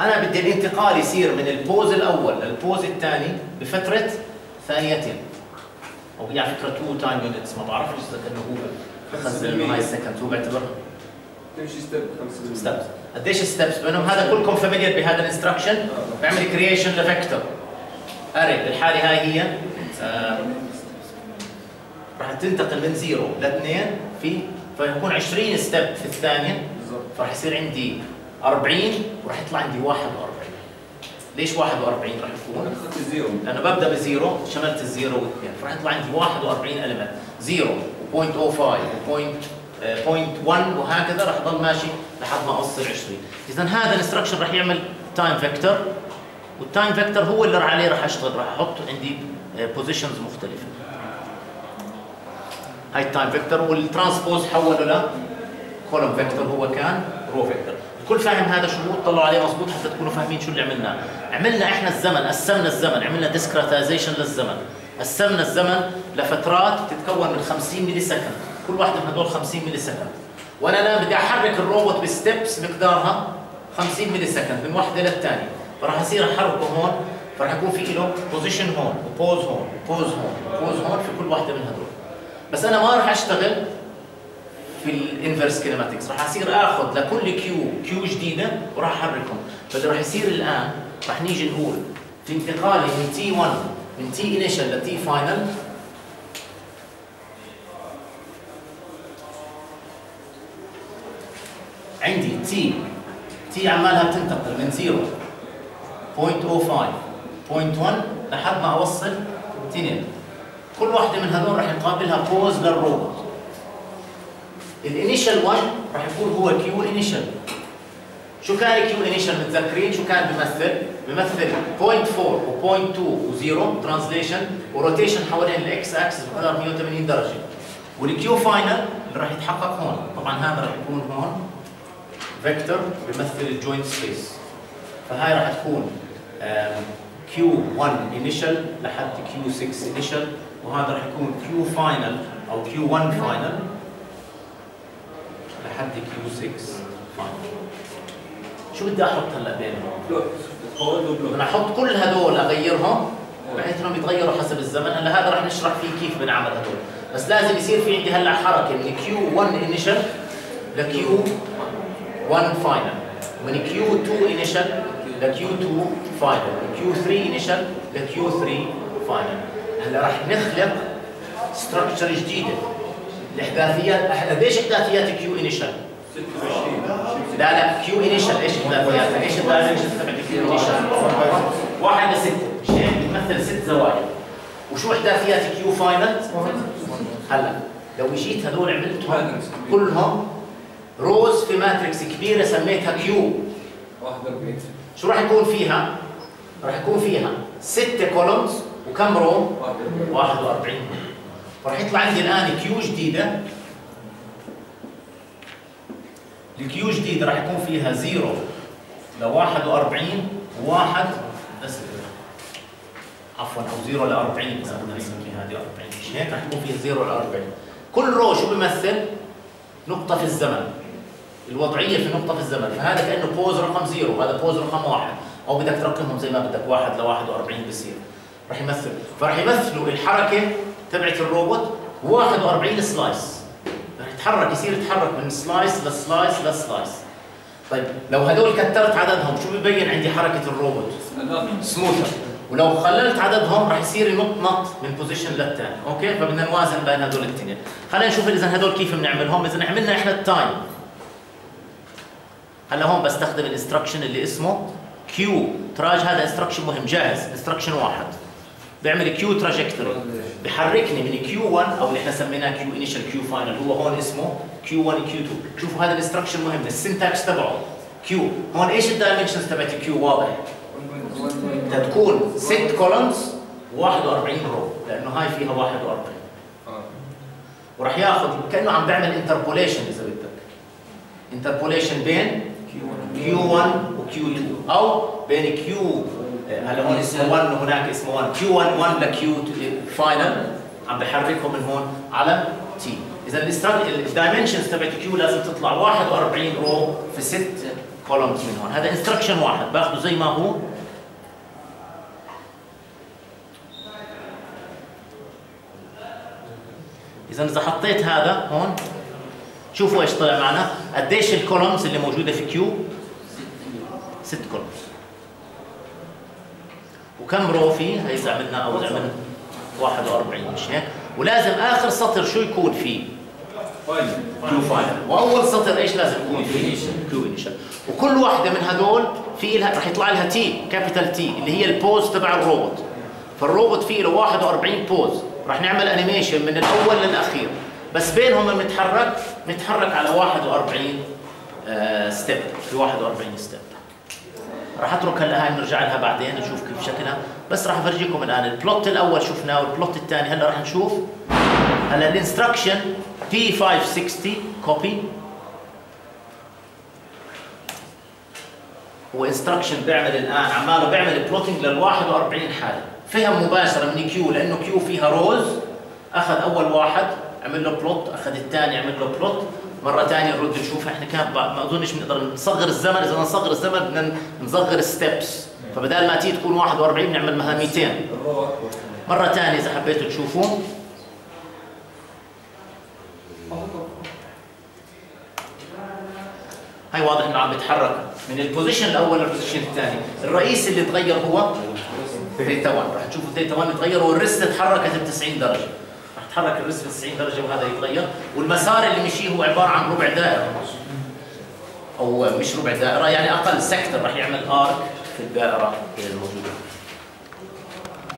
أنا بدي الانتقال يصير من ال pose الأول لل pose الثاني بفترة ثانيتين. أو على فكره 2 time units ما بعرفش إذا كأنه هو بخزن هاي ال second. هو بيعتبرها تمشي step steps قديش steps بينهم هذا كلكم familiar بهذا ال instruction بيعمل creation ل vector array بالحالة هاي هي آه، راح تنتقل من zero لاثنين في فيكون 20 step في الثانية. بالضبط. فراح يصير عندي 40 وراح يطلع عندي 41 ليش 41 راح يكون؟ لأنه ببدأ ب zero شملت ال zero واثنين فراح يطلع عندي 41 element zero و0.05 و0.1 وهكذا راح يضل ماشي لحد ما أوصل 20 اذا هذا ال instruction راح يعمل time vector وال time vector هو اللي راح عليه راح أشتغل راح أحط عندي positions مختلفة. هاي ال time vector وال transpose حوله ل column vector هو كان row vector الكل فاهم هذا شو طلعوا عليه مضبوط حتى تكونوا فاهمين شو اللي عملناه. عملنا إحنا الزمن قسمنا الزمن عملنا discretization للزمن. قسمنا الزمن لفترات تتكون من 50 millisecond كل واحدة من هدول 50 millisecond وأنا الآن بدي أحرك الروبوت ب steps مقدارها 50 millisecond من واحدة للثانية. فراح اصير احركه هون فراح يكون في له position هون و pose هون و pose هون و pose هون في كل واحدة من هدول. بس أنا ما راح أشتغل في ال inverse kinematics راح أصير آخذ لكل Q Q جديدة وراح أحركهم. فاللي راح يصير الآن راح نيجي نقول في انتقالي من T 1 من T initial ل T final عندي T T عمالها بتنتقل من 0 0.05 0.1 لحد ما أوصل 2 كل واحدة من هذول راح يقابلها pose للروبوت. ال initial 1 راح يكون هو Q initial شو كان Q initial متذكرين؟ شو كان بيمثل؟ بيمثل 0.4 و0.2 و0 translation و rotation حوالين الاكس اكسس بقدر 180 درجة. وال Q final اللي راح يتحقق هون. طبعا هذا راح يكون هون. vector بيمثل ال joint space فهاي راح تكون Q 1 initial لحد Q 6 initial وهذا راح يكون Q final أو Q 1 final لحد Q 6 final شو بدي أحط هلا بينهم؟ بدنا أحط كل هدول أغيرهم بحيث إنهم يتغيروا حسب الزمن. هلا هذا راح نشرح فيه كيف بنعمل هدول. بس لازم يصير في عندي هلا حركة من Q 1 initial ل Q 1 final ومن Q 2 initial ل Q 2 final من Q 3 initial ل Q 3 final هلا راح نخلق structure جديدة. الاحداثيات قديش احداثيات Q initial 26 لا لا Q initial إيش احداثياتها؟ إيش ال dimensions تبعت Q initial؟ واحد لستة هيك بتمثل ست زوايا وشو احداثيات Q final؟ هلا لو اجيت هذول عملتهم كلهم rows في matrix كبيرة سميتها Q 41 شو راح يكون فيها؟ راح يكون فيها ستة columns وكم row؟ 41 راح يطلع عندي الآن Q جديدة. ال Q جديدة راح يكون فيها 0 ل 41 وواحد بس. عفوا أو 0 ل 40 إذا بدنا نسمي هذه 40 مش هيك؟ راح يكون فيها 0 ل 40 كل row شو بيمثل؟ نقطة في الزمن. الوضعية في نقطة في الزمن. فهذا كأنه pose رقم zero وهذا pose رقم واحد. أو بدك ترقمهم زي ما بدك واحد ل 41 بصير. راح يمثل. فراح يمثلوا الحركة تبعت الروبوت 41 slice. راح يتحرك يصير يتحرك من slice ل slice ل slice. طيب لو هدول كترت عددهم شو ببين عندي حركة الروبوت؟ smoother. ولو قللت عددهم راح يصير ينط نط من position للثاني okay؟ فبدنا نوازن بين هدول الاثنين خلينا نشوف إذا هدول كيف بنعملهم. إذا عملنا إحنا ال time. هلا هون بستخدم ال instruction اللي اسمه Q traj هذا instruction مهم. جاهز. instruction واحد. بيعمل Q trajectory بحركني من Q 1 أو اللي إحنا سميناه Q initial Q final هو هون اسمه Q 1 Q 2 شوفوا هذا ال instruction مهم ال syntax تبعه. Q هون إيش ال dimensions تبعت Q واضح. تكون ست columns و41 row لأنه هاي فيها 41 وراح ياخذ كأنه عم بيعمل interpolation إذا بدك. interpolation بين Q 1 و Q 2 أو بين Q هلا هون اسمه 1 وهناك اسمه 1 Q 1 1 ل Q final عم بحركهم من هون على T إذا ال dimensions تبعت q لازم تطلع 41 row في ست columns من هون. هذا instruction واحد باخذه زي ما هو. إذا إذا حطيت هذا هون شوفوا إيش طلع معنا. قديش ال columns اللي موجودة في q ست columns وكم row فيه؟ هي إذا عملنا أو اذا عملنا 41 مش هيك؟ ولازم آخر سطر شو يكون فيه؟ final q final وأول سطر إيش لازم يكون فيه؟ q initial وكل واحدة من هدول في لها رح يطلع لها t capital T اللي هي ال pose تبع الروبوت فالروبوت فيه له 41 pose رح نعمل animation من الأول للأخير. بس بينهم المتحرك متحرك على 41 آه step في 41 step راح اترك هلا هاي بنرجع لها بعدين نشوف كيف شكلها. بس راح افرجيكم الآن ال plot الأول شفناه وال plot الثاني. هلا راح نشوف. هلا ال instruction P560 كوبي هو انستركشن بيعمل الآن عماله بيعمل plotting لل 41 حاله فهم مباشرة من q لأنه q فيها rows أخذ أول واحد عمل له plot أخذ الثاني عمل له plot مرة ثانية نرد نشوف إحنا كان ما أظنش بنقدر نصغر الزمن إذا نصغر الزمن بدنا نصغر steps فبدال ما تيجي تكون 41 بنعمل مثلا 200 ال row اكبر مرة ثانية إذا حبيتوا تشوفوا هاي واضح إنه عم بيتحرك من ال position الأول لل position الثاني. الرئيس اللي تغير هو ديتا 1 رح تشوفوا ديتا 1 تغير وال waist تحركت ب 90 درجة. رح تحرك ال waist ب 90 درجة وهذا يتغير. والمسار اللي مشيه هو عبارة عن ربع دائرة. أو مش ربع دائرة يعني أقل سكتر رح يعمل ارك في الدائرة الموجوده